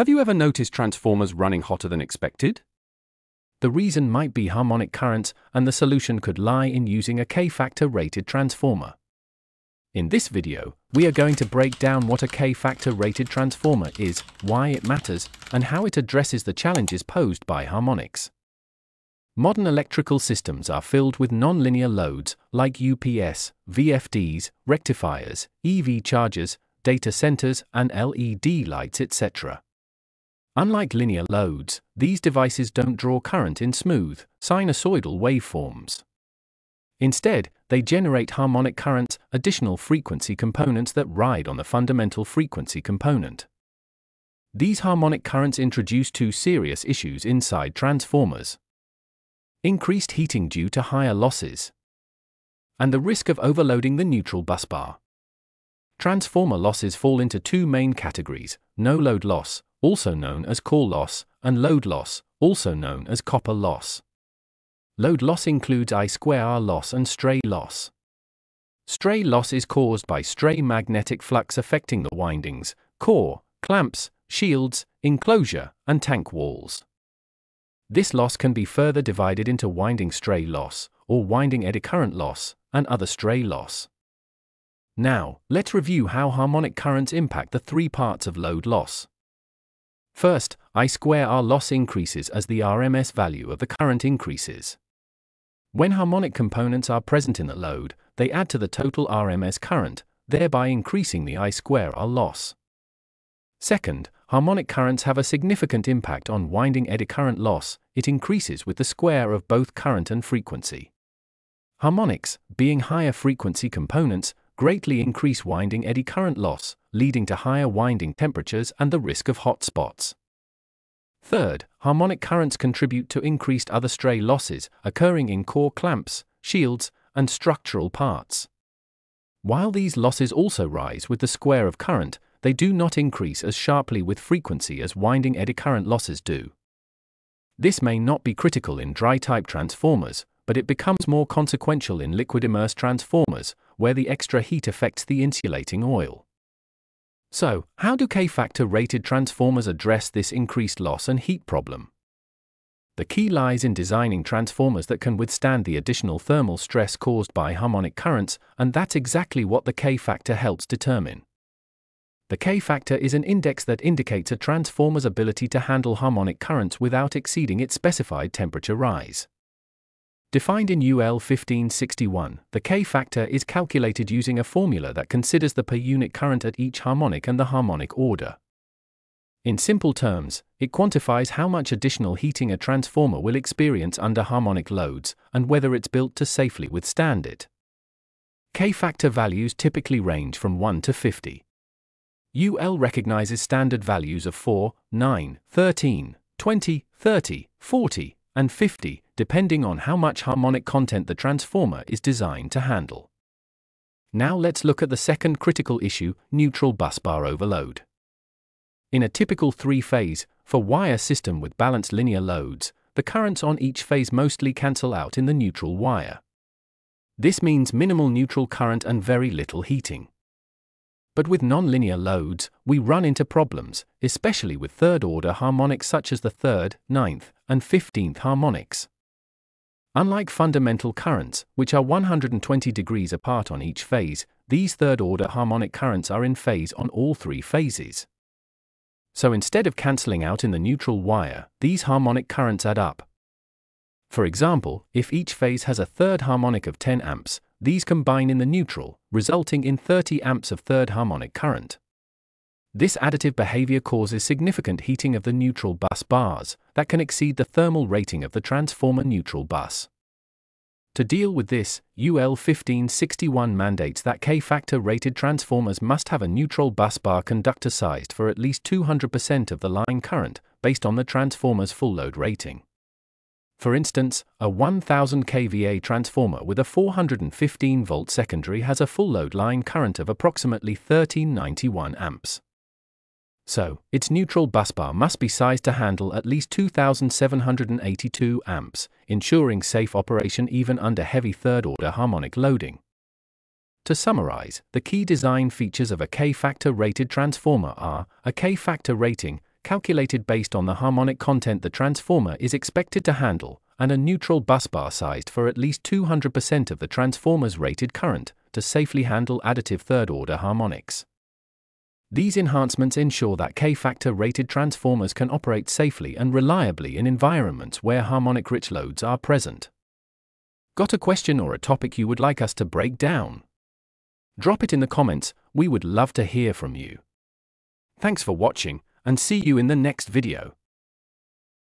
Have you ever noticed transformers running hotter than expected? The reason might be harmonic currents, and the solution could lie in using a K-factor rated transformer. In this video, we are going to break down what a K-factor rated transformer is, why it matters, and how it addresses the challenges posed by harmonics. Modern electrical systems are filled with nonlinear loads like UPS, VFDs, rectifiers, EV chargers, data centers, and LED lights, etc. Unlike linear loads, these devices don't draw current in smooth, sinusoidal waveforms. Instead, they generate harmonic currents, additional frequency components that ride on the fundamental frequency component. These harmonic currents introduce two serious issues inside transformers increased heating due to higher losses, and the risk of overloading the neutral busbar. Transformer losses fall into two main categories no load loss, also known as core loss, and load loss, also known as copper loss. Load loss includes I square R loss and stray loss. Stray loss is caused by stray magnetic flux affecting the windings, core, clamps, shields, enclosure, and tank walls. This loss can be further divided into winding stray loss, or winding eddy current loss, and other stray loss. Now, let's review how harmonic currents impact the three parts of load loss. First, I square R loss increases as the RMS value of the current increases. When harmonic components are present in the load, they add to the total RMS current, thereby increasing the I square R loss. Second, harmonic currents have a significant impact on winding eddy current loss, it increases with the square of both current and frequency. Harmonics, being higher frequency components, greatly increase winding eddy current loss, leading to higher winding temperatures and the risk of hot spots. Third, harmonic currents contribute to increased other stray losses occurring in core clamps, shields, and structural parts. While these losses also rise with the square of current, they do not increase as sharply with frequency as winding eddy current losses do. This may not be critical in dry type transformers, but it becomes more consequential in liquid immersed transformers, where the extra heat affects the insulating oil. So, how do K factor rated transformers address this increased loss and heat problem? The key lies in designing transformers that can withstand the additional thermal stress caused by harmonic currents, and that's exactly what the K factor helps determine. The K factor is an index that indicates a transformer's ability to handle harmonic currents without exceeding its specified temperature rise. Defined in UL 1561, the K factor is calculated using a formula that considers the per unit current at each harmonic and the harmonic order. In simple terms, it quantifies how much additional heating a transformer will experience under harmonic loads and whether it's built to safely withstand it. K factor values typically range from 1 to 50. UL recognizes standard values of 4, 9, 13, 20, 30, 40, and 50, depending on how much harmonic content the transformer is designed to handle. Now let's look at the second critical issue neutral busbar overload. In a typical three phase, four wire system with balanced linear loads, the currents on each phase mostly cancel out in the neutral wire. This means minimal neutral current and very little heating. But with nonlinear loads, we run into problems, especially with third order harmonics such as the third, ninth, and fifteenth harmonics. Unlike fundamental currents, which are 120 degrees apart on each phase, these third order harmonic currents are in phase on all three phases. So instead of cancelling out in the neutral wire, these harmonic currents add up. For example, if each phase has a third harmonic of 10 amps, these combine in the neutral, resulting in 30 amps of third harmonic current. This additive behavior causes significant heating of the neutral bus bars that can exceed the thermal rating of the transformer neutral bus. To deal with this, UL 1561 mandates that K factor rated transformers must have a neutral bus bar conductor sized for at least 200% of the line current, based on the transformer's full load rating. For instance, a 1000 kVA transformer with a 415 volt secondary has a full load line current of approximately 1391 amps. So, its neutral busbar must be sized to handle at least 2782 amps, ensuring safe operation even under heavy third order harmonic loading. To summarize, the key design features of a K factor rated transformer are a K factor rating, calculated based on the harmonic content the transformer is expected to handle, and a neutral busbar sized for at least 200% of the transformer's rated current to safely handle additive third order harmonics. These enhancements ensure that K factor rated transformers can operate safely and reliably in environments where harmonic rich loads are present. Got a question or a topic you would like us to break down? Drop it in the comments, we would love to hear from you. Thanks for watching, and see you in the next video.